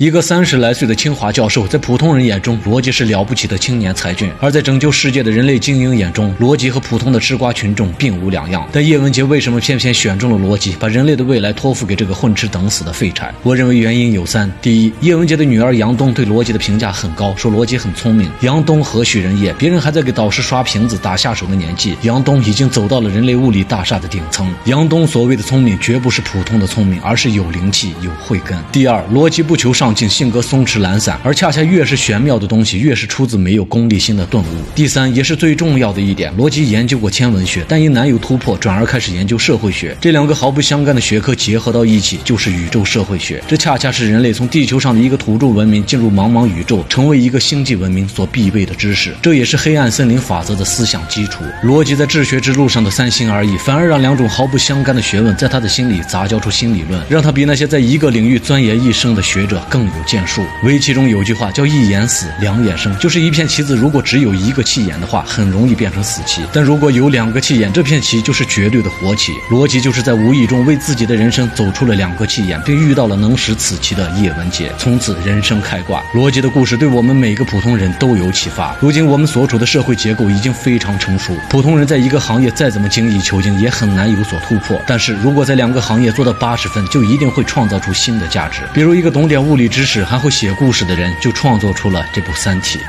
一个三十来岁的清华教授，在普通人眼中，逻辑是了不起的青年才俊；而在拯救世界的人类精英眼中，逻辑和普通的吃瓜群众并无两样。但叶文洁为什么偏偏选中了逻辑，把人类的未来托付给这个混吃等死的废柴？我认为原因有三：第一，叶文洁的女儿杨东对逻辑的评价很高，说逻辑很聪明。杨东何许人也？别人还在给导师刷瓶子打下手的年纪，杨东已经走到了人类物理大厦的顶层。杨东所谓的聪明，绝不是普通的聪明，而是有灵气、有慧根。第二，逻辑不求上进，性格松弛懒散，而恰恰越是玄妙的东西，越是出自没有功利心的顿悟。第三，也是最重要的一点，逻辑研究过天文学，但因难有突破，转而开始研究社会学。这两个毫不相干的学科结合到一起，就是宇宙社会学。这恰恰是人类从地球上的一个土著文明进入茫茫宇宙，成为一个星际文明所必备的知识。这也是黑暗森林法则的思想基础。逻辑在治学之路上的三心二意，反而让两种毫不相干的学问在他的心里杂交出新理论，让他比那些在一个领域钻研一生的学者更更有建树。围棋中有句话叫“一眼死，两眼生”，就是一片棋子，如果只有一个气眼的话，很容易变成死棋；但如果有两个气眼，这片棋就是绝对的活棋。逻辑就是在无意中为自己的人生走出了两个气眼，并遇到了能使此棋的叶文洁，从此人生开挂。逻辑的故事对我们每个普通人都有启发。如今我们所处的社会结构已经非常成熟，普通人在一个行业再怎么精益求精，也很难有所突破。但是如果在两个行业做到八十分，就一定会创造出新的价值。比如一个懂点物理知识还会写故事的人，就创作出了这部《三体》。